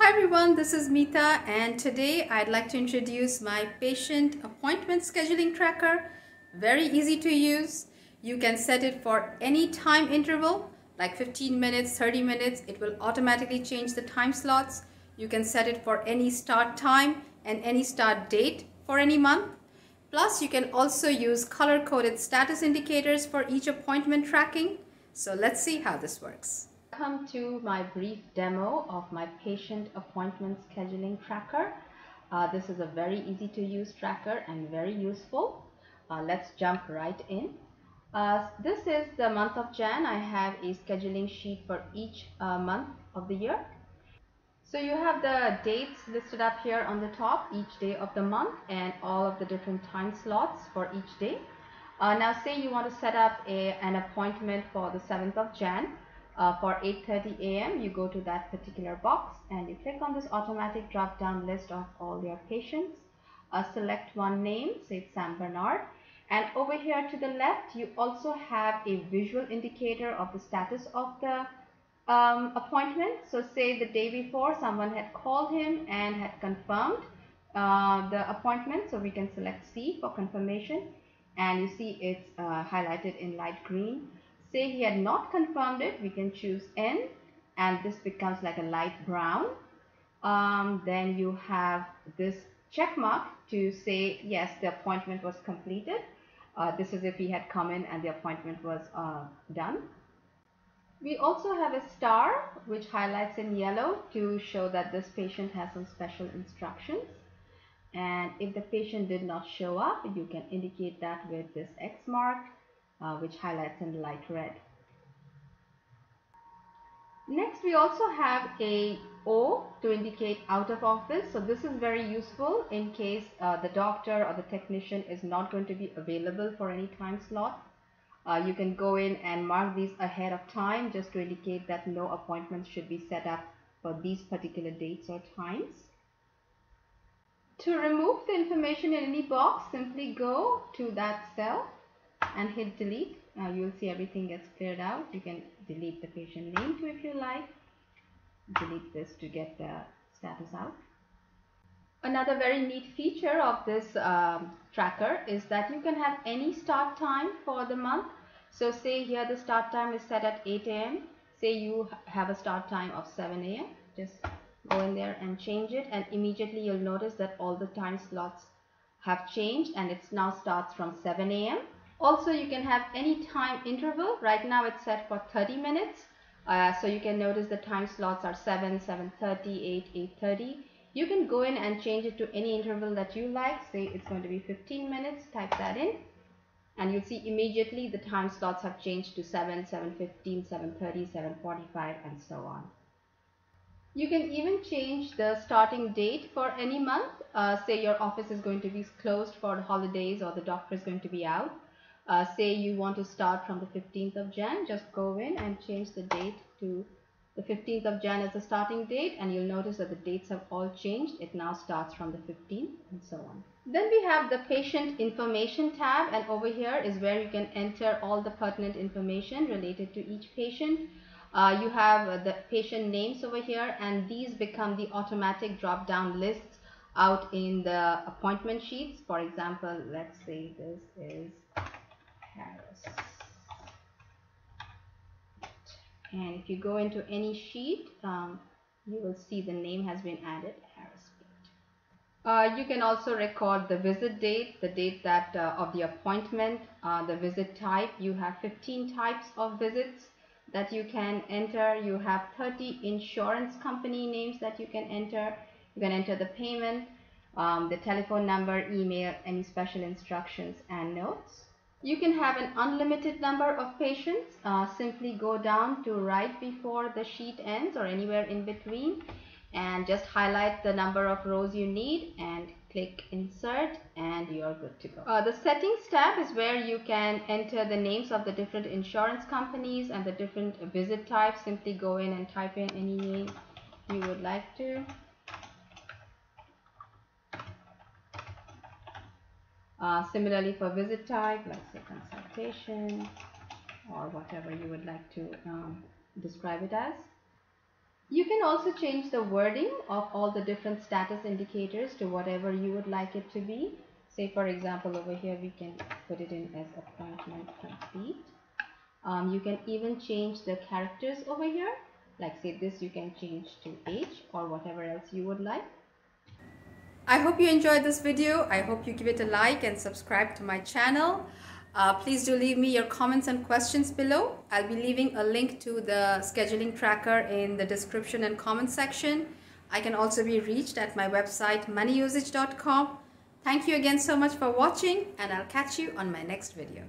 Hi everyone, this is Meeta and today I'd like to introduce my patient appointment scheduling tracker. Very easy to use. You can set it for any time interval like 15 minutes, 30 minutes. It will automatically change the time slots. You can set it for any start time and any start date for any month. Plus you can also use color-coded status indicators for each appointment tracking. So let's see how this works. Welcome to my brief demo of my patient appointment scheduling tracker. Uh, this is a very easy to use tracker and very useful. Uh, let's jump right in. Uh, this is the month of Jan. I have a scheduling sheet for each uh, month of the year. So you have the dates listed up here on the top, each day of the month and all of the different time slots for each day. Uh, now say you want to set up a, an appointment for the 7th of Jan uh, for 8.30 a.m. You go to that particular box and you click on this automatic drop down list of all your patients. Uh, select one name, say it's Sam Bernard. And over here to the left, you also have a visual indicator of the status of the um, appointment. So say the day before someone had called him and had confirmed uh, the appointment. So we can select C for confirmation and you see it's uh, highlighted in light green. Say he had not confirmed it, we can choose N and this becomes like a light brown. Um, then you have this check mark to say yes the appointment was completed. Uh, this is if he had come in and the appointment was uh, done. We also have a star which highlights in yellow to show that this patient has some special instructions and if the patient did not show up you can indicate that with this X mark which highlights in light red. Next we also have a O to indicate out of office. So this is very useful in case uh, the doctor or the technician is not going to be available for any time slot. Uh, you can go in and mark these ahead of time just to indicate that no appointments should be set up for these particular dates or times. To remove the information in any box, simply go to that cell and hit delete. Uh, you'll see everything gets cleared out. You can delete the patient name too if you like. Delete this to get the status out. Another very neat feature of this um, tracker is that you can have any start time for the month. So say here the start time is set at 8 a.m. Say you have a start time of 7 a.m. Just go in there and change it and immediately you'll notice that all the time slots have changed and it now starts from 7 a.m. Also you can have any time interval. Right now it's set for 30 minutes. Uh, so you can notice the time slots are 7, 7.30, 8, 8.30. You can go in and change it to any interval that you like. Say it's going to be 15 minutes. Type that in. And you'll see immediately the time slots have changed to 7, 7.15, 7.30, 7.45 and so on. You can even change the starting date for any month. Uh, say your office is going to be closed for the holidays or the doctor is going to be out. Uh, say you want to start from the 15th of Jan, just go in and change the date to the 15th of Jan as the starting date and you'll notice that the dates have all changed. It now starts from the 15th and so on. Then we have the patient information tab and over here is where you can enter all the pertinent information related to each patient. Uh, you have the patient names over here and these become the automatic drop down lists out in the appointment sheets. For example, let's say this is And if you go into any sheet, um, you will see the name has been added. Uh, you can also record the visit date, the date that uh, of the appointment, uh, the visit type. You have 15 types of visits that you can enter. You have 30 insurance company names that you can enter. You can enter the payment, um, the telephone number, email, any special instructions and notes. You can have an unlimited number of patients. Uh, simply go down to right before the sheet ends or anywhere in between and just highlight the number of rows you need and click insert and you're good to go. Uh, the settings tab is where you can enter the names of the different insurance companies and the different visit types. Simply go in and type in any name you would like to. Uh, similarly for visit type, let's say consultation or whatever you would like to um, describe it as. You can also change the wording of all the different status indicators to whatever you would like it to be. Say for example over here we can put it in as appointment complete. Um, you can even change the characters over here like say this you can change to age or whatever else you would like. I hope you enjoyed this video. I hope you give it a like and subscribe to my channel. Uh, please do leave me your comments and questions below. I'll be leaving a link to the scheduling tracker in the description and comment section. I can also be reached at my website moneyusage.com. Thank you again so much for watching and I'll catch you on my next video.